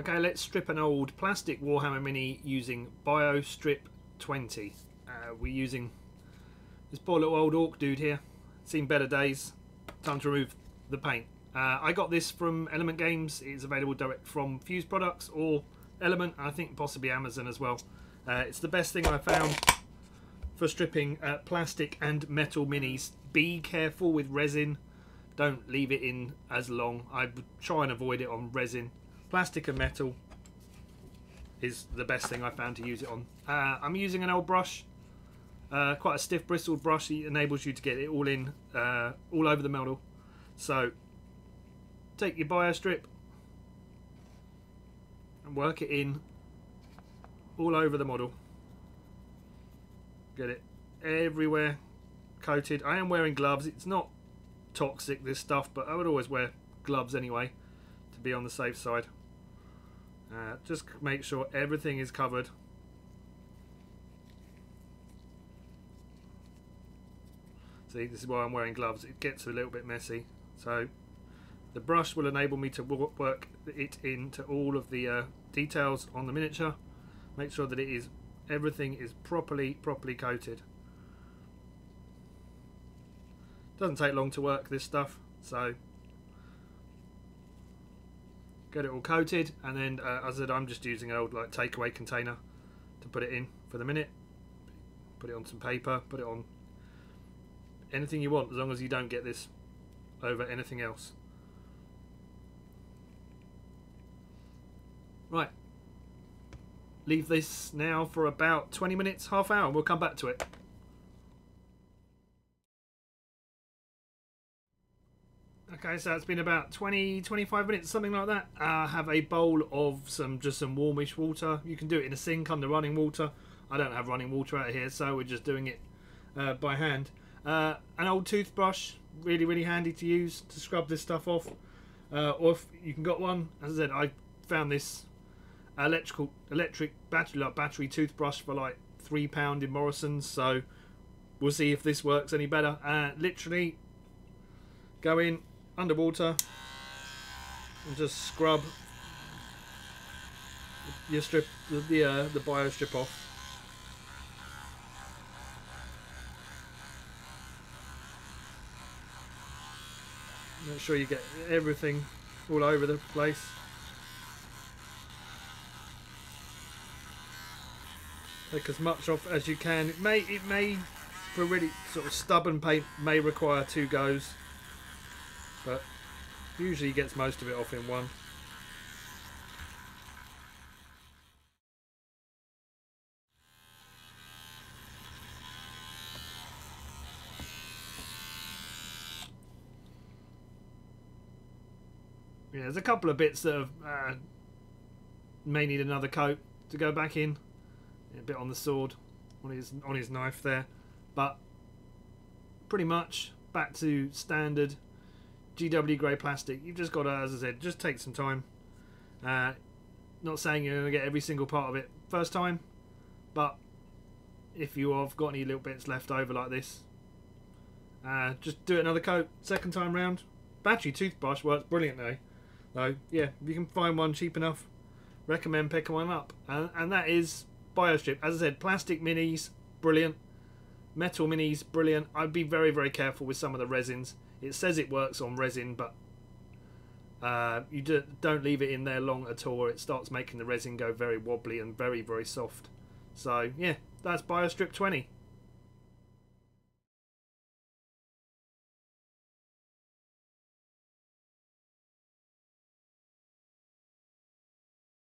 Okay, let's strip an old plastic Warhammer Mini using BioStrip 20. Uh, we're using this poor little old orc dude here. Seen better days. Time to remove the paint. Uh, I got this from Element Games. It's available direct from Fuse Products or Element. I think possibly Amazon as well. Uh, it's the best thing I found for stripping uh, plastic and metal minis. Be careful with resin. Don't leave it in as long. I try and avoid it on resin. Plastic and metal is the best thing I found to use it on. Uh, I'm using an old brush. Uh, quite a stiff bristled brush. It enables you to get it all in, uh, all over the model. So take your bio strip and work it in all over the model. Get it everywhere coated. I am wearing gloves. It's not toxic this stuff, but I would always wear gloves anyway to be on the safe side. Uh, just make sure everything is covered. See, this is why I'm wearing gloves. It gets a little bit messy. So the brush will enable me to work it into all of the uh, details on the miniature. Make sure that it is everything is properly properly coated. Doesn't take long to work this stuff, so get it all coated, and then uh, as I said, I'm just using an old like takeaway container to put it in for the minute. Put it on some paper, put it on anything you want, as long as you don't get this over anything else. Right. Leave this now for about 20 minutes, half hour. We'll come back to it. Okay, so it's been about 20, 25 minutes, something like that. I uh, have a bowl of some just some warmish water. You can do it in a sink under running water. I don't have running water out here, so we're just doing it uh, by hand. Uh, an old toothbrush, really, really handy to use to scrub this stuff off. Uh, or if you can got one, as I said, I found this electrical electric battery like battery toothbrush for like three pound in Morrison's. So we'll see if this works any better. Uh, literally, go in underwater and just scrub your strip the uh, the bio strip off. Make sure you get everything all over the place. Take as much off as you can. It may, it may, for really sort of stubborn paint, may require two goes, but usually gets most of it off in one. Yeah, there's a couple of bits that have, uh, may need another coat to go back in. A bit on the sword, on his on his knife there, but pretty much back to standard GW grey plastic. You've just got to, as I said, just take some time. Uh, not saying you're going to get every single part of it first time, but if you have got any little bits left over like this, uh, just do it another coat. Second time round, battery toothbrush works brilliantly. So yeah, if you can find one cheap enough, recommend picking one up. And, and that is Biostrip. As I said, plastic minis, brilliant. Metal minis, brilliant. I'd be very, very careful with some of the resins. It says it works on resin, but uh, you do, don't leave it in there long at all. It starts making the resin go very wobbly and very, very soft. So yeah, that's Biostrip 20.